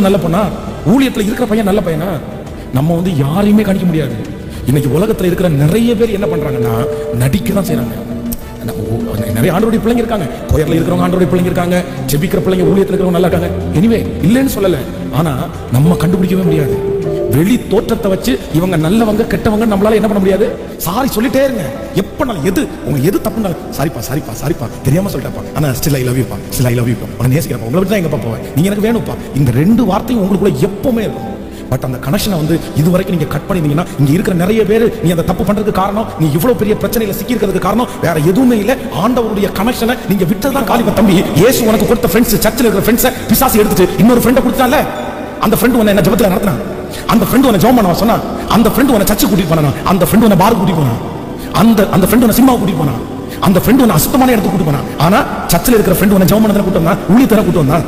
நல்ல பொண்ணா? ஊழியத்துல இருக்கிற பையன் நல்ல பையனா? நம்ம வந்து யாரையுமே கணிக்க முடியாது. இன்னைக்கு உலகத்துல இருக்கிற நிறைய பேர் என்ன பண்றாங்கன்னா நடிக்க தான் செய்யறாங்க நிறைய ஆண்டோடைய பிள்ளைங்க இருக்காங்க. கோயில்ல இருக்கிறவங்க ஆண்டோடைய பிள்ளைங்க இருக்காங்க. ஜெபிக்கிற பிள்ளைங்க ஊழியத்துல இருக்கிறவங்க நல்லா இருக்காங்க. எனிவே இல்லைன்னு சொல்லலை. ஆனா நம்ம கண்டுபிடிக்கவே முடியாது. வெளி தோற்றத்தை வச்சு இவங்க நல்லவங்க கெட்டவங்க நம்மளால என்ன பண்ண முடியாது? சாரி சொல்லிட்டே இருங்க. எப்ப எது உங்க எது தப்புனாலும் சாரிப்பா சாரிப்பா சாரிப்பா தெரியாம சொல்லிட்டப்பா ஆனா ஸ்டில் ஐ லவ் யூப்பா ஸ்டில் ஐ லவ் யூப்பா உன நேசிக்கிறப்பா உங்களை விட்டு தான் எங்கப்பா போவேன்? நீங்க எனக்கு வேணும்ப்பா. இந்த ரெண்டு வார்த்தையும் உங்களுக்குள்ள எப்பவுமே இருக்கும். பட் அந்த கனெக்ஷனை வந்து இது வரைக்கும் நீங்க கட் பண்ணிருந்தீங்கன்னா இங்க இருக்கிற நிறைய பேர் நீ அந்த தப்பு பண்றதுக்கு காரணம் நீ இவ்வளவு பெரிய பிரச்சனையில சிக்கி இருக்கிறதுக்கு காரணம் வேற எதுவுமே இல்ல. ஆண்டவருடைய கனெக்ஷனை நீங்க விட்டதான் காலிப்ப தம்பி. ஏசு உனக்கு கொடுத்த ஃப்ரெண்ட்ஸ் சர்ச்சில் இருக்கிற ஃப்ரெண்ட்ஸை பிசாசு எடுத்துட்டு இன்னொரு ஃப்ரெண்டை கொடுத்தால அந்த ஃப்ரெண்ட் உன்னை என்ன ஜபத்தில் நடத்தினான்? அந்த ஃப்ரெண்ட் உன ஜோம் பண்ண சொன்னா அந்த ஃப்ரெண்ட் உன சர்ச்சு கூட்டிட்டு போனான்? அந்த ஃப்ரெண்ட் உன பார் கூட்டிட்டு போனா அந்த அந்த ஃப்ரெண்ட் உன சினிமா கூட்டிட்டு போனான்? அந்த ஃப்ரெண்ட் உன அசுத்தமான இடத்துக்கு கூட்டிட்டு போனான்? ஆனா சர்ச்சில் இருக்கிற ஃப்ரெண்ட் உன ஜோம் பண்ண கூட்டு வந்தா உள்ளி தர கூட்டு வந்தான்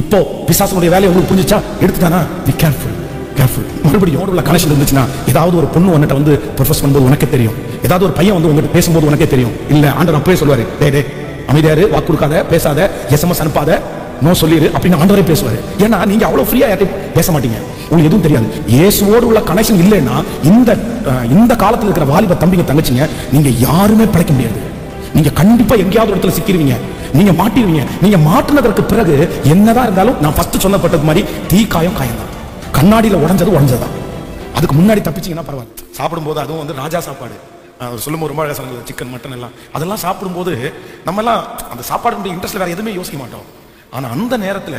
இப்போ பிசாசனுடைய வேலையை உங்களுக்கு புரிஞ்சுச்சா? எடுத்துட்டானா? பி கேர்ஃபுல் கேர்ஃபுல் மறுபடியும் உள்ள கனெக்ஷன் இருந்துச்சுன்னா ஏதாவது ஒரு பொண்ணு உன்கிட்ட வந்து ப்ரொஃபஸ் பண்ணும்போது உனக்கே தெரியும். ஏதாவது ஒரு பையன் வந்து உங்ககிட்ட பேசும்போது உனக்கே தெரியும். இல்ல ஆண்டர் அப்பவே சொல்லுவாரு டே டே அமைதியாரு வாக்கு கொடுக்காத பேசாத எஸ்எம்எஸ் அனுப்பாத நோ சொல்லிடு அப்படின்னு ஆண்டவரே பேசுவாரு. ஏன்னா நீங்க அவ்வளவு ஃப்ரீயா யார்ட்டையும் பேச மாட்டீங்க. உங்களுக்கு எதுவும் தெரியாது. இயேசுவோடு உள்ள கனெக்ஷன் இல்லைன்னா இந்த இந்த காலத்தில் இருக்கிற வாலிப தம்பிங்க தங்கச்சிங்க நீங்க யாருமே பிழைக்க முடியாது. நீங்க கண்டிப்பா எங்கேயாவது ஒரு இடத்துல சிக்கிடுவீங்க நீங்க மாட்டிடுவீங்க நீங்க மாட்டினதற்கு பிறகு என்னதான் இருந்தாலும் நான் ஃபர்ஸ்ட் சொல்லப்பட்டது மாதிரி தீ காயம் காயம் தான். கண்ணாடியில உடஞ்சது உடைஞ்சதான் அதுக்கு முன்னாடி தப்பிச்சீங்கன்னா பரவாயில்ல. சாப்பிடும்போது அதுவும் வந்து ராஜா சாப்பாடு. அவர் சொல்லும்போது ரொம்ப அழகாக சொன்னாங்க சிக்கன் மட்டன் எல்லாம். அதெல்லாம் சாப்பிடும்போது நம்மலாம் அந்த சாப்பாடு இன்ட்ரெஸ்ட் வேற எதுவுமே யோசிக்க மாட்டோம். ஆனா அந்த நேரத்துல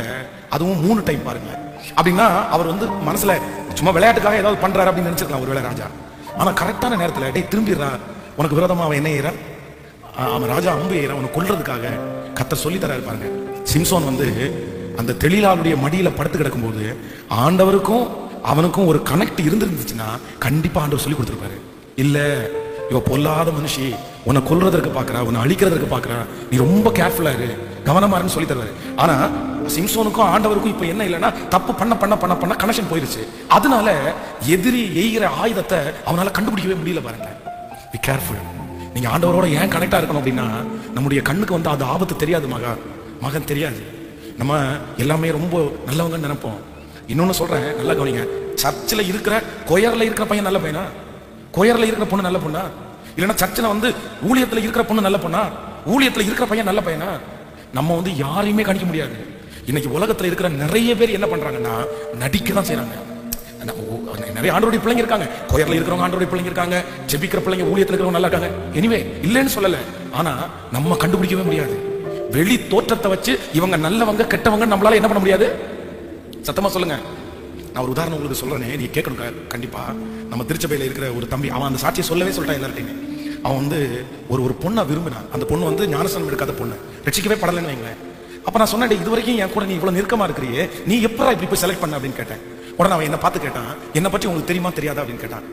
அதுவும் மூணு டைம் பாருங்க. அப்படின்னா அவர் வந்து மனசுல சும்மா விளையாட்டுக்காக ஏதாவது பண்றாரு அப்படின்னு நினைச்சிருக்கலாம் ஒருவேளை ராஜா. ஆனா கரெக்டான நேரத்துல டே திரும்பிடுறா. உனக்கு விரோதமா அவன் என்ன ஏறான் அவன் ராஜா அம்பு ஏறான் அவனை கொல்றதுக்காக கத்தர் சொல்லி தராரு பாருங்க. சிம்சோன் வந்து அந்த தெளிலாளுடைய மடியில படுத்து கிடக்கும்போது ஆண்டவருக்கும் அவனுக்கும் ஒரு கனெக்ட் இருந்திருந்துச்சுன்னா கண்டிப்பா ஆண்டவர் சொல்லி கொடுத்துருப்பாரு. இல்ல இவ பொல்லாத மனுஷி. உன்னை கொல்றதற்கு பாக்குறா. உன்னை அழிக்கிறதற்கு பாக்குறா. நீ ரொம்ப கேர்ஃபுல்லா இரு. கவனமா இருன்னு சொல்லி தருவாரு. ஆனா சிம்சோனுக்கும் ஆண்டவருக்கும் இப்ப என்ன இல்லைன்னா தப்பு பண்ண பண்ண பண்ண பண்ண கனெக்ஷன் போயிருச்சு. அதனால எதிரி எய்கிற ஆயுதத்தை அவனால கண்டுபிடிக்கவே முடியல பாருங்க. பி கேர்ஃபுல் நீங்க ஆண்டவரோட ஏன் கனெக்டா இருக்கணும் அப்படின்னா நம்முடைய கண்ணுக்கு வந்து அது ஆபத்து தெரியாது மகா. மகன் தெரியாது. நம்ம எல்லாமே ரொம்ப நல்லவங்கன்னு நினைப்போம். இன்னொன்னு சொல்றேன் நல்லா கவனிங்க. சர்ச்சில் இருக்கிற கொயரில் இருக்கிற பையன் நல்ல பையனா? கொயரில் இருக்கிற பொண்ணு நல்ல பொண்ணா? இல்லைன்னா சர்ச்சில் வந்து ஊழியத்தில் இருக்கிற பொண்ணு நல்ல பொண்ணா? ஊழியத்தில் இருக்கிற பையன் நல்ல பையனா? நம்ம வந்து யாரையுமே கணிக்க முடியாது. இன்னைக்கு உலகத்துல இருக்கிற நிறைய பேர் என்ன பண்றாங்கன்னா நடிக்க தான் செய்யறாங்க நிறைய ஆண்டோடைய பிள்ளைங்க இருக்காங்க. கோயில்ல இருக்கிறவங்க ஆண்டோடைய பிள்ளைங்க இருக்காங்க. ஜெபிக்கிற பிள்ளைங்க ஊழியத்தில் இருக்கிறவங்க நல்லா இருக்காங்க. எனிவே இல்லைன்னு சொல்லல. ஆனா நம்ம கண்டுபிடிக்கவே முடியாது. வெளி தோற்றத்தை வச்சு இவங்க நல்லவங்க கெட்டவங்க நம்மளால என்ன பண்ண முடியாது? சத்தமா சொல்லுங்க. நான் ஒரு உதாரணம் உங்களுக்கு சொல்றேனே. நீ கேட்கணும். கண்டிப்பா. நம்ம திருச்சபையில இருக்கிற ஒரு தம்பி அவன் அந்த சாட்சியை சொல்லவே சொல்லிட்டான் எல்லார்ட்டையுமே அவன் வந்து ஒரு ஒரு பொண்ணை விரும்பினான். அந்த பொண்ணு வந்து ஞானஸ்தானம் எடுக்காத பொண்ணு. ரட்சிக்கவே படலைன்னு வைங்களேன். அப்போ நான் சொன்னேன் இது வரைக்கும் என் கூட நீ இவ்வளோ நெருக்கமாக இருக்கிறியே நீ எப்படா இப்படி போய் செலக்ட் பண்ண? அப்படின்னு கேட்டேன். உடனே அவன் என்ன பார்த்து கேட்டான் என்னை பற்றி உங்களுக்கு தெரியுமா தெரியாதா? அப்படின்னு கேட்டான்.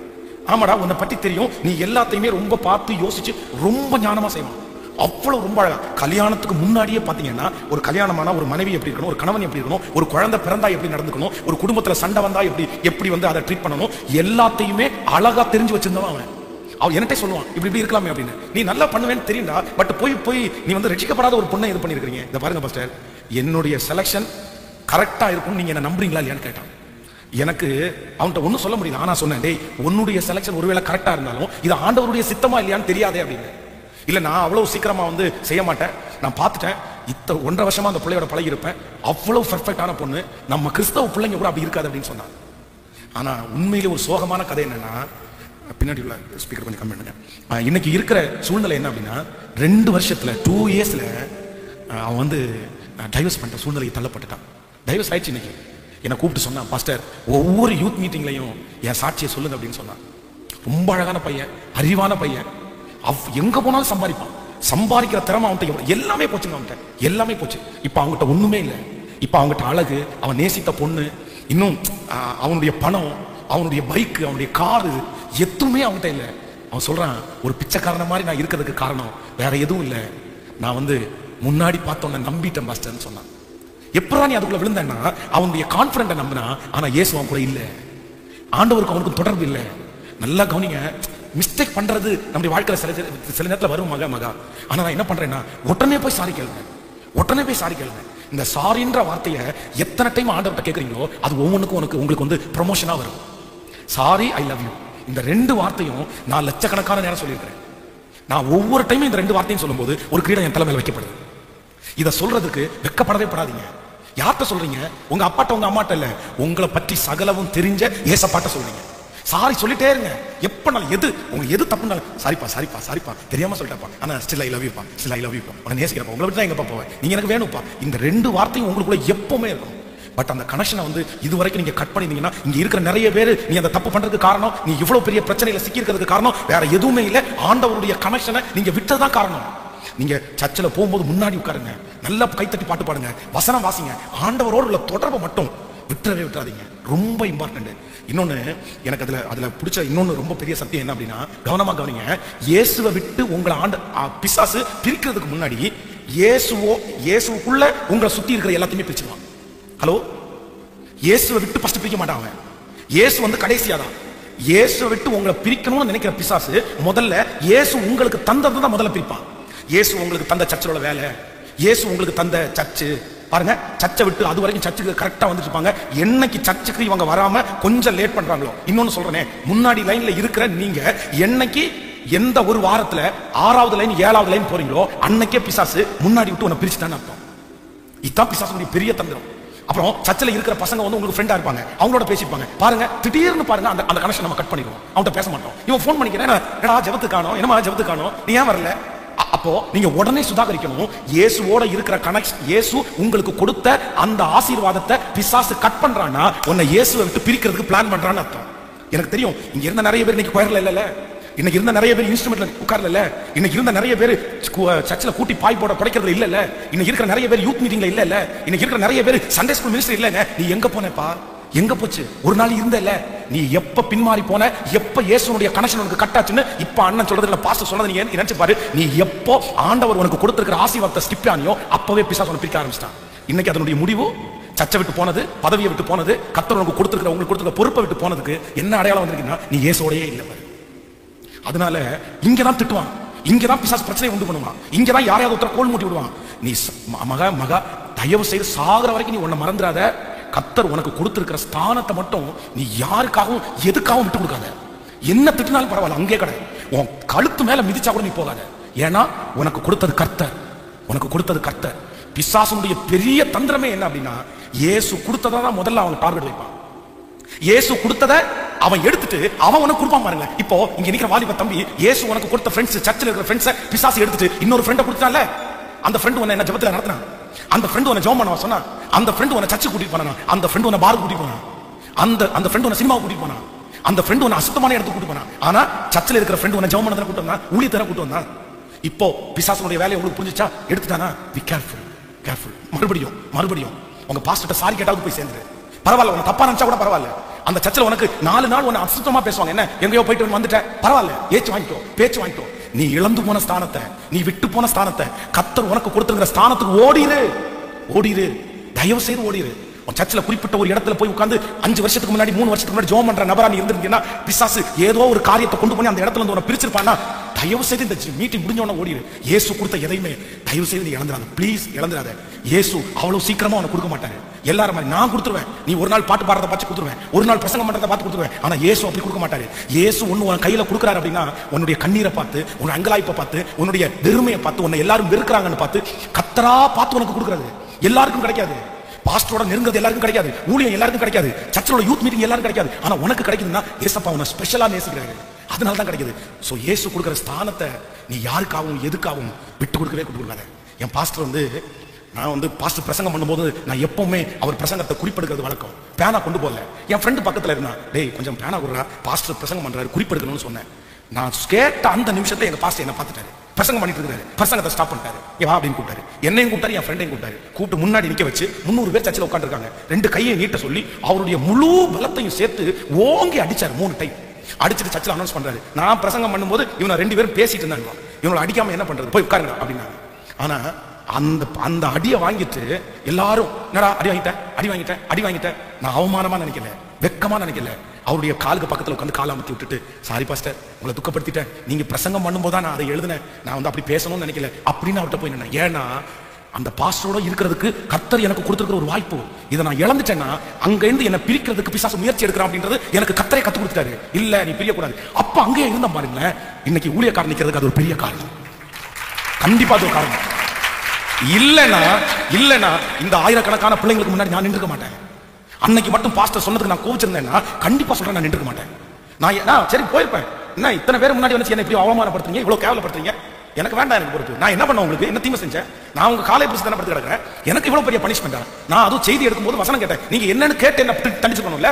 ஆமாடா உன்னை பற்றி தெரியும். நீ எல்லாத்தையுமே ரொம்ப பார்த்து யோசிச்சு ரொம்ப ஞானமாக செய்வான். அவ்வளோ ரொம்ப அழகா. கல்யாணத்துக்கு முன்னாடியே பார்த்தீங்கன்னா ஒரு கல்யாணமான ஒரு மனைவி எப்படி இருக்கணும் ஒரு கணவன் எப்படி இருக்கணும் ஒரு குழந்தை பிறந்தா எப்படி நடந்துக்கணும் ஒரு குடும்பத்தில் சண்டை வந்தா எப்படி எப்படி வந்து அதை ட்ரீட் பண்ணணும் எல்லாத்தையுமே அழகா தெரிஞ்சு வச்சிருந்தவன் அவன். அவன் என்கிட்ட சொல்லுவான் இப்படி இப்படி இருக்கலாமே அப்படின்னு. நீ நல்லா பண்ணுவேன்னு தெரியும்டா பட் போய் போய் நீ வந்து ரட்சிக்கப்படாத ஒரு பொண்ணை இது பண்ணிருக்கீங்க இந்த பாருங்க பாஸ்டர் என்னுடைய செலக்ஷன் கரெக்டா இருக்கும் நீங்க என்ன நம்புறீங்களா இல்லையான்னு கேட்டான். எனக்கு அவன்கிட்ட ஒன்றும் சொல்ல முடியல. ஆனா சொன்னேன் டேய் உன்னுடைய செலக்ஷன் ஒருவேளை கரெக்டா இருந்தாலும் இது ஆண்டவருடைய சித்தமா இல்லையான்னு தெரியாதே அப்படின்னு. இல்ல நான் அவ்வளவு சீக்கிரமா வந்து செய்ய மாட்டேன். நான் பார்த்துட்டேன். இத்த ஒன்றரை வருஷமா அந்த பிள்ளையோட பழகி இருப்பேன் அவ்வளவு பெர்ஃபெக்டான பொண்ணு. நம்ம கிறிஸ்தவ பிள்ளைங்க கூட அப்படி இருக்காது அப்படின்னு சொன்னான். ஆனா உண்மையிலே ஒரு சோகமான கதை என்னன்னா பின்னாடி உள்ள ஸ்பீக்கர் கொஞ்சம் கம்மி பண்ணுங்க. இன்னைக்கு இருக்கிற சூழ்நிலை என்ன அப்படின்னா ரெண்டு வருஷத்துல டூ இயர்ஸ்ல அவன் வந்து டைவர்ஸ் பண்ணிட்ட சூழ்நிலைக்கு தள்ளப்பட்டுட்டான். டைவர்ஸ் ஆயிடுச்சு இன்னைக்கு. என்னை கூப்பிட்டு சொன்னான் பாஸ்டர் ஒவ்வொரு யூத் மீட்டிங்லையும் என் சாட்சியை சொல்லுங்க அப்படின்னு சொன்னான். ரொம்ப அழகான பையன் அறிவான பையன். அவ் எங்க போனாலும் சம்பாதிப்பான். சம்பாதிக்கிற திறமை அவன்கிட்ட எல்லாமே போச்சுங்க அவன்கிட்ட. எல்லாமே போச்சு. இப்போ அவன்கிட்ட ஒண்ணுமே இல்லை. இப்போ அவன்கிட்ட அழகு அவன் நேசித்த பொண்ணு இன்னும் அவனுடைய பணம் அவனுடைய பைக்கு அவனுடைய காரு எதுவுமே அவன்கிட்ட இல்லை. அவன் சொல்றான் ஒரு பிச்சைக்காரன மாதிரி நான் இருக்கிறதுக்கு காரணம் வேற எதுவும் இல்லை. நான் வந்து முன்னாடி பார்த்தோன்ன நம்பிட்டேன் பாஸ்டர்னு சொன்னான். எப்படா நீ அதுக்குள்ள விழுந்தேன்னா அவனுடைய கான்பிடண்ட நம்பினா ஆனா இயேசு அவன் கூட இல்லை. ஆண்டவருக்கு அவனுக்கும் தொடர்பு இல்லை. நல்லா கவனிங்க மிஸ்டேக் பண்றது நம்முடைய வாழ்க்கையில சில சில நேரத்தில் வரும் மகா மகா. ஆனா நான் என்ன பண்றேன்னா உடனே போய் சாரி கேளுங்க. உடனே போய் சாரி கேளுங்க. இந்த சாரின்ற வார்த்தையை எத்தனை டைம் ஆண்டவர்கிட்ட கேட்குறீங்களோ அது ஒவ்வொன்றுக்கும் உனக்கு உங்களுக்கு வந்து ப்ரொமோஷனாக வரும். சாரி ஐ லவ் யூ இந்த ரெண்டு வார்த்தையும் நான் லட்சக்கணக்கான நேரம் சொல்லியிருக்கிறேன். நான் ஒவ்வொரு டைமும் இந்த ரெண்டு வார்த்தையும் சொல்லும்போது ஒரு கிரீடம் என் தலைமையில் வைக்கப்படுது. இதை சொல்றதுக்கு வெக்கப்படவே படாதீங்க. யார்கிட்ட சொல்றீங்க? உங்க அப்பாட்ட உங்க அம்மாட்ட இல்ல. உங்களை பற்றி சகலவும் தெரிஞ்ச ஏசப்பாட்ட சொல்றீங்க. சாரி சொல்லிட்டே இருங்க. எப்ப எது உங்க எது தப்புனாலும் சாரிப்பா சாரிப்பா சாரிப்பா தெரியாம சொல்லிட்டப்பா. ஆனா ஸ்டில் ஐ லவ் யூப்பா ஸ்டில் ஐ லவ் யூப்பா உன நேசிக்கிறப்பா. உங்களை விட்டு தான் எங்கப்பா போவேன்? நீங்க எனக்கு வேணும்ப்பா. இந்த ரெண்டு வார்த்தையும் உங்களுக்குள்ள எப்பவுமே இருக்கும். பட் அந்த கனெக்ஷனை வந்து இது வரைக்கும் நீங்க கட் பண்ணிருந்தீங்கன்னா இங்க இருக்கிற நிறைய பேர் நீ அந்த தப்பு பண்றதுக்கு காரணம் நீ இவ்வளவு பெரிய பிரச்சனையில சிக்கிருக்கிறதுக்கு காரணம் வேற எதுவுமே இல்லை. ஆண்டவருடைய கனெக்ஷனை நீங்க விட்டதுதான் காரணம். நீங்க சர்ச்சில் போகும்போது முன்னாடி உட்காருங்க. நல்லா கைத்தட்டி பாட்டு பாடுங்க. வசனம் வாசிங்க. ஆண்டவரோடு உள்ள தொடர்பை மட்டும் விட்டுறவே விட்டுறாதீங்க. ரொம்ப இம்பார்ட்டன்ட் இன்னொன்னு எனக்கு அதுல அதுல பிடிச்ச இன்னொன்னு ரொம்ப பெரிய சத்தியம் என்ன அப்படின்னா கவனமா கவனிங்க. இயேசுவை விட்டு உங்களை ஆண்ட பிசாசு பிரிக்கிறதுக்கு முன்னாடி இயேசுவோ இயேசுக்குள்ள உங்களை சுத்தி இருக்கிற எல்லாத்தையுமே பிரிச்சுருவான். ஹலோ? இயேசுவை விட்டு ஃபர்ஸ்ட் பிரிக்க மாட்டான் அவன். இயேசு வந்து கடைசியா தான் இயேசுவை விட்டு உங்களை பிரிக்கணும்னு நினைக்கிற பிசாசு முதல்ல இயேசு உங்களுக்கு தந்தது தான் முதல்ல பிரிப்பான். இயேசு உங்களுக்கு தந்த சர்ச்சோட வேலை இயேசு உங்களுக்கு தந்த சர்ச்சு. பாருங்க சர்ச்சை விட்டு அது வரைக்கும் சர்ச்சுக்கு கரெக்டா வந்துட்டு இருப்பாங்க. என்னைக்கு சர்ச்சுக்கு இவங்க வராம கொஞ்சம் லேட் பண்றாங்களோ? இன்னொன்னு சொல்றேனே முன்னாடி லைன்ல இருக்கிற நீங்க என்னைக்கு எந்த ஒரு வாரத்துல ஆறாவது லைன் ஏழாவது லைன் போறீங்களோ அன்னைக்கே பிசாசு முன்னாடி விட்டு உன்னை பிரிச்சுட்டான்னு அர்த்தம். இதுதான் பிசாசுடைய பெரிய தந்திரம். அப்புறம் சர்ச்சில் இருக்கிற பசங்க வந்து உங்களுக்கு ஃப்ரெண்டாக இருப்பாங்க. அவங்களோட பேசிப்பாங்க. பாருங்க திடீர்னு பாருங்க அந்த அந்த கனெக்ஷன் நம்ம கட் பண்ணிடுவோம். அவன்கிட்ட பேச மாட்டோம். இவன் ஃபோன் பண்ணிக்கிறேன் என்னடா ஜெபத்து காணோம் என்னமா ஜெபத்து காணோம் நீ ஏன் வரல? அப்போ நீங்க உடனே சுதாகரிக்கணும். இயேசுவோட இருக்கிற கனெக்ஷன் இயேசு உங்களுக்கு கொடுத்த அந்த ஆசீர்வாதத்தை பிசாசு கட் பண்றான்னா உன்னை இயேசுவை விட்டு பிரிக்கிறதுக்கு பிளான் பண்றான்னு அர்த்தம். எனக்கு தெரியும் இங்க இருந்த நிறைய பேர் இன்னைக்கு குயர்ல இல்ல இன்னைக்கு இருந்த நிறைய பேர் இன்ஸ்ட்ருமெண்ட்ல உட்கார்ல இன்னைக்கு இருந்த நிறைய பேர் சர்ச்சில் கூட்டி பாய் போட படைக்கிறது இல்ல இன்னைக்கு இருக்கிற நிறைய பேர் யூத் மீட்டிங்ல இல்ல இன்னைக்கு இருக்கிற நிறைய பேர் சண்டே ஸ்கூல் மினிஸ்டர் இல்லங்க நீ எங்க போனப்பா? எங்க போச்சு? ஒரு நாள் இருந்தல நீ எப்ப பின்மாறி போன? எப்ப இயேசுனுடைய கனெக்ஷன் உனக்கு கட்டாச்சுன்னு இப்ப அண்ணன் சொல்றதுல பாஸ்டர் சொன்னது நீ நினைச்சு பாரு? நீ எப்போ ஆண்டவர் உனக்கு கொடுத்திருக்கிற ஆசீர்வாதத்தை ஸ்டிப் ஆனியோ அப்பவே பிசாஸ் உனக்கு பிரிக்க ஆரம்பிச்சிட்டான். இன்னைக்கு அதனுடைய முடிவு சர்ச்சை விட்டு போனது பதவியை விட்டு போனது கத்தர் உனக்கு கொடுத்திருக்கிற உங்களுக்கு கொடுத்துருக்க பொறுப்பை விட்டு போனதுக்கு என்ன அடையாளம் வந்திருக்குன்னா நீ இயேசோடையே இல்லை பாரு. அதனால இங்க தான் திட்டுவான். இங்க தான் பிசாஸ் பிரச்சனை உண்டு பண்ணுவான். இங்க தான் யாரையாவது ஒருத்தர் கோல் மூட்டி விடுவான். நீ மக மக தயவு செய்து சாகுற வரைக்கும் நீ உன்னை மறந்துடாத. கத்தர் உனக்கு கொடுத்திருக்கிற ஸ்தானத்தை மட்டும் நீ யாருக்காகவும் எதுக்காகவும் விட்டு கொடுக்காத. என்ன திட்டினாலும் பரவாயில்ல அங்கே கடை. உன் கழுத்து மேல மிதிச்சா கூட நீ போகாத. ஏன்னா உனக்கு கொடுத்தது கர்த்தர். உனக்கு கொடுத்தது கர்த்தர். பிசாசனுடைய பெரிய தந்திரமே என்ன அப்படின்னா இயேசு கொடுத்ததான் முதல்ல அவங்க டார்கெட் வைப்பான். இயேசு கொடுத்ததை அவன் எடுத்துட்டு அவன் உனக்கு கொடுப்பான் பாருங்க இப்போ இங்க நிக்கிற வாலிப தம்பி இயேசு உனக்கு கொடுத்த ஃப்ரெண்ட்ஸ் சர்ச்சில் இருக்கிற ஃப்ரெண்ட்ஸை பிசாசு எடுத்துட்டு இன்னொரு ஃப்ரெண்டை கொடுத்தால அந்த ஃப்ரெண்ட் உன்னை என்ன ஜபத்தில் நடத்தினான் அந்த ஃப்ரெண்ட் உன்னை ஜெபம் பண்ணவா சொன்னா? அந்த ஃப்ரெண்ட் உன்னை சர்ச்சு கூட்டிட்டு போனான்? அந்த ஃப்ரெண்ட் உன்னை பார் கூட்டிட்டு போனான்? அந்த அந்த ஃப்ரெண்ட் உன்னை சினிமா கூட்டிட்டு போனான்? அந்த ஃப்ரெண்ட் உன்னை அசுத்தமான இடத்துக்கு கூட்டிட்டு போனான்? ஆனா சர்ச்சில் இருக்கிற ஃப்ரெண்ட் உன்னை ஜெபம் பண்ணதை கூட்டு வந்தான் ஊழியத்தர கூட்டு வந்தான் இப்போ பிசாசனுடைய வேலையை உங்களுக்கு புரிஞ்சுச்சா? எடுத்துட்டானா? பி கேர்ஃபுல் கேர்ஃபுல் மறுபடியும் மறுபடியும் உங்க பாஸ்டர்ட்ட சாரி கேட்டாவது போய் சேர்ந்துரு. பரவாயில்ல உனக்கு தப்பா நினைச்சா கூட பரவாயில்ல. அந்த சர்ச்சில் உனக்கு நாலு நாள் உன்னை அசுத்தமா பேசுவாங்க. என்ன? எங்கேயோ போயிட்டு வந்துட்டேன். பரவாயில்ல. ஏச்சு வாங்கிக்கோ. பேச்சு வாங்கிக்கோ. நீ இழந்து போன ஸ்தானத்தை நீ விட்டு போன ஸ்தானத்தை கத்தர் உனக்கு கொடுத்துருங்கிற ஸ்தானத்துக்கு ஓடிரு. ஓடிரு. தயவு செய்து ஓடிரு. உன் சர்ச்சில் குறிப்பிட்ட ஒரு இடத்துல போய் உட்காந்து அஞ்சு வருஷத்துக்கு முன்னாடி மூணு வருஷத்துக்கு முன்னாடி ஜோம் பண்ற நபரா நீ இருந்திருந்தீங்கன்னா பிசாசு ஏதோ ஒரு காரியத்தை கொண்டு போய் அந்த இடத்துல இருந்து உன்னை பிரிச்சிருப்பானா தயவு செய்து இந்த மீட்டிங் முடிஞ்ச உடனே ஓடிடு இயேசு கொடுத்த எதையுமே தயவு செய்து நீ இழந்துடாத ப்ளீஸ் இழந்துடாத இயேசு அவ்வளவு சீக்கிரமா உனக்கு கொடுக்க மாட்டாரு. எல்லாரும் மாதிரி நான் கொடுத்துருவேன். நீ ஒரு நாள் பாட்டு பாடுறத பார்த்து கொடுத்துருவேன். ஒரு நாள் பிரசங்கம் பண்றத பார்த்து கொடுத்துருவேன். ஆனா இயேசு அப்படி கொடுக்க மாட்டாரு. இயேசு ஒன்று உன் கையில கொடுக்குறாரு அப்படின்னா உன்னுடைய கண்ணீரை பார்த்து உன் அங்கலாய்ப்பை பார்த்து உன்னுடைய வெறுமையை பார்த்து உன்னை எல்லாரும் வெறுக்கிறாங்கன்னு பார்த்து கத்தரா பார்த்து உனக்கு கொடுக்குறது. எல்லாருக்கும் கிடைக்காது. பாஸ்டரோட நெருங்கிறது எல்லாருக்கும் கிடைக்காது. ஊழியம் எல்லாருக்கும் கிடைக்காது. சர்ச்சோட யூத் மீட்டிங் எல்லாருக்கும் கிடைக்காது. ஆனா உனக்கு கிடைக்குதுன்னா ஏசப்பா உன்னை ஸ்பெஷலா நேசிக்கிறாரு. அதனால தான் கிடைக்குது. ஸோ இயேசு கொடுக்குற ஸ்தானத்தை நீ யாருக்காகவும் எதுக்காகவும் விட்டு கொடுக்கவே கொடுக்காத என் பாஸ்டர் வந்து நான் வந்து பாஸ்டர் பிரசங்கம் பண்ணும்போது நான் எப்பவுமே அவர் பிரசங்கத்தை குறிப்பெடுக்கிறது வழக்கம். பேனா கொண்டு போகல என் ஃப்ரெண்டு பக்கத்துல இருந்தான். டேய் கொஞ்சம் பேனா கொடுறா. பாஸ்டர் பிரசங்கம் பண்ணுறாரு குறிப்பெடுக்கணும்னு சொன்னேன். நான் கேட்ட அந்த நிமிஷத்தை எங்கள் பாஸ்டர் என்ன பார்த்துட்டாரு. பிரசங்கம் பண்ணிட்டு இருக்காரு. பிரசங்கத்தை ஸ்டாப் பண்ணிட்டாரு. ஏவா அப்படின்னு கூப்பிட்டாரு. என்னையும் கூப்பிட்டாரு என் ஃப்ரெண்டையும் கூப்பிட்டாரு. கூப்பிட்டு முன்னாடி நிற்க வச்சு முந்நூறு பேர் சர்ச்சில் உட்காந்துருக்காங்க ரெண்டு கையை நீட்ட சொல்லி அவருடைய முழு பலத்தையும் சேர்த்து ஓங்கி அடிச்சாரு மூணு டைம். அடிச்சுட்டு சர்ச்சில் அனௌன்ஸ் பண்றாரு. நான் பிரசங்கம் பண்ணும்போது இவனை ரெண்டு பேரும் பேசிட்டு இருந்தாங்க. இவனை அடிக்காம என்ன பண்றது? போய் உட்காருங்க அப்படின்னாங்க. ஆனா அந்த அந்த அடியை வாங்கிட்டு எல்லாரும் என்னடா அடி வாங்கிட்டேன் அடி வாங்கிட்டேன் அடி வாங்கிட்டேன் நான் அவமானமா நினைக்கல. வெக்கமா நினைக்கல. அவருடைய காலுக்கு பக்கத்தில் உட்காந்து காலை அமுத்தி விட்டுட்டு சாரி பாஸ்டர் உங்களை துக்கப்படுத்திட்டேன். நீங்க பிரசங்கம் பண்ணும்போது தான் நான் அதை எழுதினேன். நான் வந்து அப்படி பேசணும்னு நினைக்கல. அப்படின்னு அவர்கிட்ட போய் நின்னேன். ஏன்னா அந்த பாஸ்டரோட இருக்கிறதுக்கு கர்த்தர் எனக்கு கொடுத்துருக்கிற ஒரு வாய்ப்பு. இதை நான் இழந்துட்டேன்னா அங்கேருந்து என்னை என்ன பிரிக்கிறதுக்கு பிசாசு முயற்சி எடுக்கிறான் அப்படின்றது எனக்கு கத்தரை கத்து கொடுத்துட்டாரு. இல்ல நீ பிரியக்கூடாது. அப்ப அங்கேயே இருந்த பாருங்களேன் இன்னைக்கு ஊழியக்காரன் நிற்கிறதுக்கு அது ஒரு பெரிய காரணம் கண்டிப்பா அது ஒரு காரணம் இல்லைனா இல்லைனா இந்த ஆயிரக்கணக்கான பிள்ளைங்களுக்கு முன்னாடி நான் நின்றுக்க மாட்டேன். அன்னைக்கு மட்டும் பாஸ்டர் சொன்னதுக்கு நான் கோவிச்சிருந்தேன்னா கண்டிப்பா சொல்றேன் நான் நின்றுக்க மாட்டேன். நான் நான் சரி போயிருப்பேன். என்ன இத்தனை பேர் முன்னாடி வந்து என்ன இப்படி அவமானப்படுத்துறீங்க? இவ்வளவு கேவலப்படுத்துறீங்க? எனக்கு வேண்டாம் எனக்கு பொறுப்பு. நான் என்ன பண்ண உங்களுக்கு? என்ன தீமை செஞ்சேன்? நான் உங்க காலை பிடிச்சி தானே படுத்து கிடக்கிறேன்? எனக்கு இவ்வளவு பெரிய பனிஷ்மெண்டா நான் அதுவும் செய்தி எடுக்கும்போது வசனம் கேட்டேன். நீங்க என்னன்னு கேட்டு என்ன தண்டிச்சுக்கணும்ல?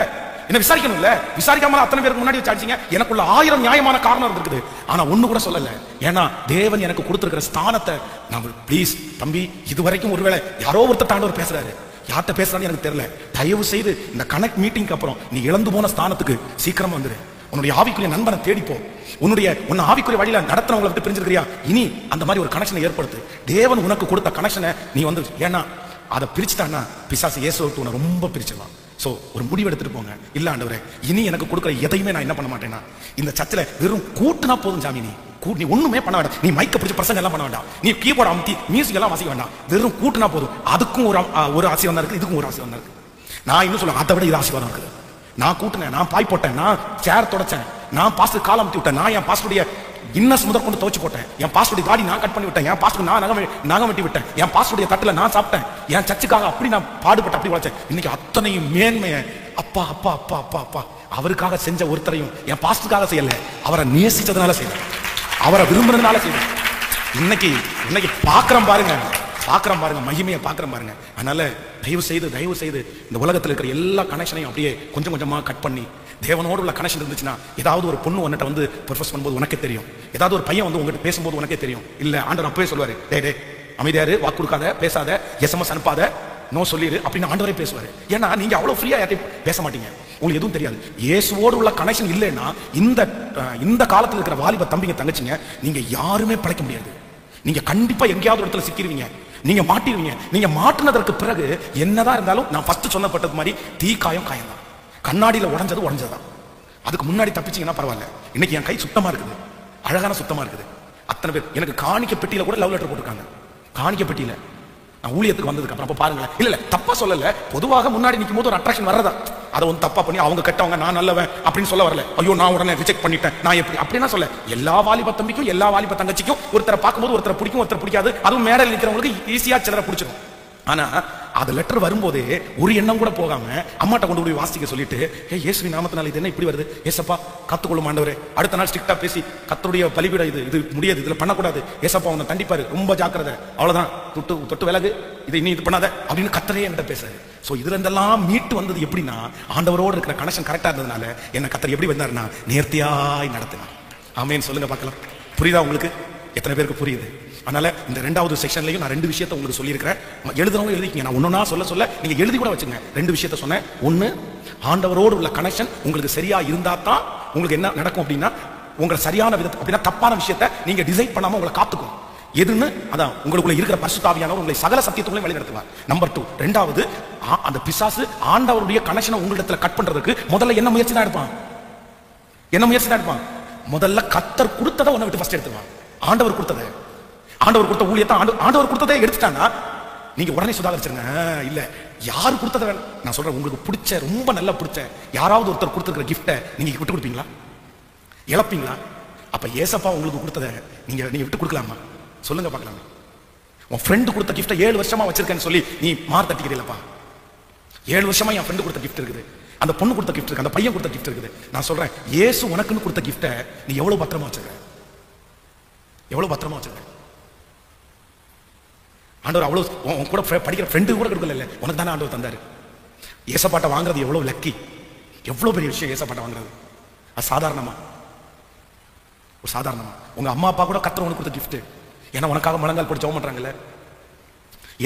என்ன விசாரிக்கணும்ல? விசாரிக்காம அத்தனை பேருக்கு முன்னாடி வச்சாச்சிங்க எனக்குள்ள ஆயிரம் நியாயமான காரணம் இருக்குது ஆனா ஒண்ணு கூட சொல்லல. ஏன்னா தேவன் எனக்கு கொடுத்திருக்கிற ஸ்தானத்தை நான் ப்ளீஸ் தம்பி இது வரைக்கும் ஒருவேளை யாரோ ஒருத்தர் தாண்டவர் பேசுறாரு. யார்கிட்ட பேசுறான்னு எனக்கு தெரியல. தயவு செய்து இந்த கனெக்ட் மீட்டிங்க்கு அப்புறம் நீ இழந்து போன ஸ்தானத்துக்கு சீக்கிரமா வந்துரு. உன்னுடைய ஆவிக்குரிய நண்பனை தேடிப்போ. உன்னுடைய உன்னை ஆவிக்குரிய வழியில நடத்துறவங்களை விட்டு பிரிஞ்சிருக்கிறியா? இனி அந்த மாதிரி ஒரு கனெக்ஷனை ஏற்படுத்து. தேவன் உனக்கு கொடுத்த கனெக்ஷனை நீ வந்து ஏன்னா அதை பிரிச்சுட்டான்னா பிசாசு இயேசு உன்னை ரொம்ப பிரிச்சிடலாம் ஸோ ஒரு முடிவு எடுத்துட்டு போங்க. இல்ல ஆண்டவரே இனி எனக்கு கொடுக்குற எதையுமே நான் என்ன பண்ண மாட்டேன்னா இந்த சர்ச்சில் வெறும் கூட்டுனா போதும் சாமி நீ. கூ நீ ஒண்ணுமே பண்ண வேண்டாம். நீ மைக்க பிடிச்ச பிரசங்க எல்லாம் பண்ண வேண்டாம். நீ கீபோர்டு அமுத்தி மியூசிக் எல்லாம் வாசிக்க வேண்டாம். வெறும் கூட்டுனா போதும். அதுக்கும் ஒரு அ- ஒரு ஆசீர்வாதம் இருக்கு இதுக்கும் ஒரு ஆசீர்வாதம் இருக்கு. நான் இன்னும் சொல்ல அதை விட இது ஆசீர்வாதம் இருக்குது. நான் கூட்டினேன் நான் பாய் போட்டேன் நான் சேர் தொடச்சேன் நான் பாஸ்டர் காலம் அமுத்தி விட்டேன் நான் என் பாஸ்டருடைய இன்னஸ் முதல் கொண்டு துவச்சு போட்டேன். என் பாஸ்டருடைய தாடி நான் கட் பண்ணி விட்டேன் என் பாஸ்டர் நான் நகை நகம் வெட்டி விட்டேன் என் பாஸ்டருடைய தட்டில் நான் சாப்பிட்டேன். என் சர்ச்சுக்காக அப்படி நான் பாடுபட்டு அப்படி உழைச்சேன். இன்னைக்கு அத்தனையும் மேன்மையை அப்பா அப்பா அப்பா அப்பா அப்பா அவருக்காக செஞ்ச ஒருத்தரையும் என் பாஸ்டுக்காக செய்யல அவரை நேசிச்சதுனால செய்யல அவரை விரும்புறதுனால செய்யல. இன்னைக்கு இன்னைக்கு பாக்குறோம் பாருங்க. பார்க்குறோம் பாருங்க மகிமையை பார்க்குறோம் பாருங்க அதனால தயவு செய்து தயவு செய்து இந்த உலகத்தில் இருக்கிற எல்லா கனெக்ஷனையும் அப்படியே கொஞ்சம் கொஞ்சமாக கட் பண்ணி தேவனோடு உள்ள கனெக்ஷன் இருந்துச்சுன்னா ஏதாவது ஒரு பொண்ணு உன்னிட்ட வந்து ப்ரொஃபஸ் பண்ணும்போது உனக்கே தெரியும். ஏதாவது ஒரு பையன் வந்து உங்ககிட்ட பேசும்போது உனக்கே தெரியும். இல்லை ஆண்டவர் அப்பவே சொல்லுவார் டே டே அமைதியாரு வாக்கு கொடுக்காத பேசாத எஸ்எம்எஸ் அனுப்பாத நோ சொல்லிடு அப்படின்னு ஆண்டவரே பேசுவார். ஏன்னா நீங்க அவ்வளவு ஃப்ரீயா யார்ட்டையும் பேச மாட்டீங்க. உங்களுக்கு எதுவும் தெரியாது. இயேசுவோடு உள்ள கனெக்ஷன் இல்லைன்னா இந்த இந்த காலத்தில் இருக்கிற வாலிப தம்பிங்க தங்கச்சிங்க நீங்க யாருமே பழைக்க முடியாது. நீங்க கண்டிப்பா எங்கேயாவது ஒரு இடத்துல சிக்கிடுவீங்க நீங்க மாட்டிடுவீங்க நீங்க மாட்டினதற்கு பிறகு என்னதான் இருந்தாலும் நான் ஃபர்ஸ்ட் சொன்னப்பட்டது மாதிரி தீ காயம் காயம் தான் கண்ணாடியில உடஞ்சது உடஞ்சதுதான். அதுக்கு முன்னாடி தப்பிச்சீங்கன்னா பரவாயில்ல. இன்னைக்கு என் கை சுத்தமா இருக்குது. அழகான சுத்தமா இருக்குது. அத்தனை பேர் எனக்கு காணிக்க பெட்டியில கூட லவ் லெட்டர் போட்டிருக்காங்க. காணிக்க பெட்டியில. நான் ஊழியத்துக்கு வந்ததுக்கு அப்புறம் அப்ப பாருங்களேன். இல்ல இல்ல தப்பா சொல்லல. பொதுவாக முன்னாடி நிற்கும் போது ஒரு அட்ராக்ஷன் வர்றதா? அதை வந்து தப்பா பண்ணி அவங்க கெட்டவங்க நான் நல்லவன் அப்படின்னு சொல்ல வரல. ஐயோ நான் உடனே ரிஜெக்ட் பண்ணிட்டேன். நான் எப்படி? அப்படின்னா சொல்ல எல்லா வாலிப தம்பிக்கும் எல்லா வாலிப தங்கச்சிக்கும் ஒருத்தரை பார்க்கும்போது ஒருத்தரை பிடிக்கும் ஒருத்தர் பிடிக்காது. அதுவும் மேடையில் நிற்கிறவங்களுக்கு ஈஸியா சிலரை பிடிச்சிடும் ஆனா அது லெட்டர் வரும்போதே ஒரு எண்ணம் கூட போகாம அம்மாட்ட கொண்டு போய் வாசிக்க சொல்லிட்டு ஏ இயேசுவின் நாமத்தினால இது என்ன? இப்படி வருது? ஏசப்பா கத்துக்கொள்ளும் ஆண்டவரே. அடுத்த நாள் ஸ்ட்ரிக்டா பேசி கத்தருடைய பலிபீடம் இது இது முடியாது இதுல பண்ணக்கூடாது. ஏசப்பா உன்னை தண்டிப்பாரு ரொம்ப ஜாக்கிரதை. அவ்வளவுதான். தொட்டு தொட்டு விலகு. இதை நீ இது பண்ணாத அப்படின்னு கத்தரே என்கிட்ட பேசுறாரு. ஸோ இதுல இருந்தெல்லாம் மீட்டு வந்தது எப்படின்னா ஆண்டவரோடு இருக்கிற கனெக்ஷன் கரெக்டா இருந்ததுனால என்ன கத்தர் எப்படி வந்தாருன்னா நேர்த்தியாய் நடத்தினார். ஆமேன்னு சொல்லுங்க பார்க்கலாம். புரியுதா உங்களுக்கு? எத்தனை பேருக்கு புரியுது? அதனால இந்த ரெண்டாவது செக்ஷன்லையும் நான் ரெண்டு விஷயத்த உங்களுக்கு சொல்லியிருக்கிறேன். எழுதுறவங்க எழுதிக்கங்க. நான் ஒன்னொன்னா சொல்ல சொல்ல நீங்க எழுதி கூட வச்சுங்க ரெண்டு விஷயத்த சொன்னேன். ஒண்ணு ஆண்டவரோடு உள்ள கனெக்ஷன் உங்களுக்கு சரியா இருந்தா தான் உங்களுக்கு என்ன நடக்கும் அப்படின்னா உங்களை சரியான விதத்தை அப்படின்னா தப்பான விஷயத்த நீங்க டிசைட் பண்ணாம உங்களை காத்துக்கும். எதுன்னு அதான் உங்களுக்குள்ள இருக்கிற பரிசுத்தாவியானவர் உங்களை சகல சத்தியத்துக்குள்ளே வழிநடத்துவார். நம்பர் டூ ரெண்டாவது ஆ- அந்த பிசாசு ஆண்டவருடைய கனெக்ஷனை உங்களிடத்துல கட் பண்றதுக்கு முதல்ல என்ன முயற்சி தான் எடுப்பான்? என்ன முயற்சி தான் எடுப்பான்? முதல்ல கத்தர் கொடுத்ததை உன்னை விட்டு ஃபர்ஸ்ட் எடுத்துவான் ஆண்டவர் கொடுத்ததை. ஆண்டவர் கொடுத்த ஊழியத்தை ஆண்டு ஆண்டவர் கொடுத்ததை எடுத்துட்டானா நீங்க உடனே சுதாகரிச்சிருங்க. இல்ல. யார் கொடுத்தத வேணும் நான் சொல்றேன் உங்களுக்கு பிடிச்ச ரொம்ப நல்லா பிடிச்ச யாராவது ஒருத்தர் கொடுத்துருக்கிற கிஃப்ட்டை நீங்க விட்டு கொடுப்பீங்களா? இழப்பீங்களா? அப்ப ஏசப்பா உங்களுக்கு கொடுத்ததை நீங்க நீங்க விட்டு கொடுக்கலாமா? சொல்லுங்க பார்க்கலாமா. உன் ஃப்ரெண்டு கொடுத்த கிஃப்ட்டை ஏழு வருஷமா வச்சிருக்கேன்னு சொல்லி நீ மார் தட்டிக்கிறீங்களப்பா ஏழு வருஷமா என் ஃப்ரெண்டு கொடுத்த கிஃப்ட் இருக்குது. அந்த பொண்ணு கொடுத்த கிஃப்ட் இருக்கு அந்த பையன் கொடுத்த கிஃப்ட் இருக்குது. நான் சொல்றேன் ஏசு உனக்குன்னு கொடுத்த கிஃப்ட்டை நீ எவ்வளவு பத்திரமா வச்சிருக்க? எவ்வளவு பத்திரமா வச்சிருக்க? ஆண்டவர் அவ்வளோ உன் கூட படிக்கிற ஃப்ரெண்டு கூட கொடுக்கல இல்லை உனக்கு தானே ஆண்டவர் தந்தார். ஏசப்பாட்டை வாங்குறது எவ்வளோ லக்கி எவ்வளோ பெரிய விஷயம் ஏசப்பாட்டை வாங்குறது. அது சாதாரணமா? ஒரு சாதாரணமா. உங்கள் அம்மா அப்பா கூட கத்திர உனக்கு கொடுத்த கிஃப்ட்டு ஏன்னா உனக்காக முழங்கால் போட்டு ஜெபம் பண்ணுறாங்களே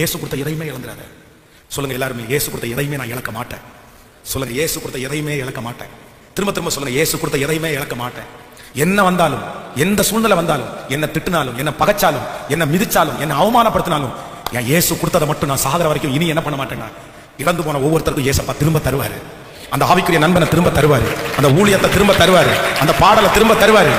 ஏசு கொடுத்த எதையுமே இழந்துடாத சொல்லுங்கள் எல்லாருமே இயேசு கொடுத்த எதையுமே நான் இழக்க மாட்டேன். சொல்லுங்கள் இயேசு கொடுத்த எதையுமே இழக்க மாட்டேன். திரும்ப திரும்ப சொல்லுங்கள் இயேசு கொடுத்த எதையுமே இழக்க மாட்டேன். என்ன வந்தாலும் எந்த சூழ்நிலை வந்தாலும் என்ன திட்டுனாலும் என்ன பகைச்சாலும் என்ன மிதிச்சாலும் என்ன அவமானப்படுத்தினாலும் என் இயேசு கொடுத்ததை மட்டும் நான் சாகிற வரைக்கும் இனி என்ன பண்ண மாட்டேன்னா இறந்து போன ஒவ்வொருத்தருக்கும் இயேசப்பா திரும்ப தருவாரு. அந்த ஆவிக்குரிய நண்பனை திரும்ப தருவாரு. அந்த ஊழியத்தை திரும்ப தருவாரு. அந்த பாடலை திரும்ப தருவாரு.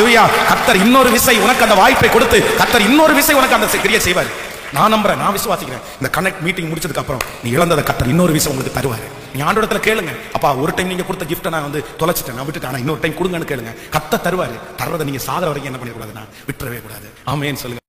லூயா கத்தர் இன்னொரு விசை உனக்கு அந்த வாய்ப்பை கொடுத்து கத்தர் இன்னொரு விசை உனக்கு அந்த கிரியை செய்வார். நான் நம்புறேன் நான் விசுவாசிக்கிறேன். இந்த கனெக்ட் மீட்டிங் முடிச்சதுக்கு அப்புறம் நீ இழந்ததை கத்தர் இன்னொரு விஷயம் உங்களுக்கு தருவாரு. நீ ஆண்டோடத்துல கேளுங்க. அப்பா ஒரு டைம் நீங்க கொடுத்த கிஃப்ட்டை நான் வந்து தொலைச்சிட்டேன் நான் விட்டுட்டேன். ஆனா இன்னொரு டைம் கொடுங்கன்னு கேளுங்க. கத்த தருவார். தர்றதை நீங்க சாகிற வரைக்கும் என்ன பண்ணிடக்கூடாதுன்னா விட்டுறவே கூடாது. ஆமேன்னு சொல்லுங்க.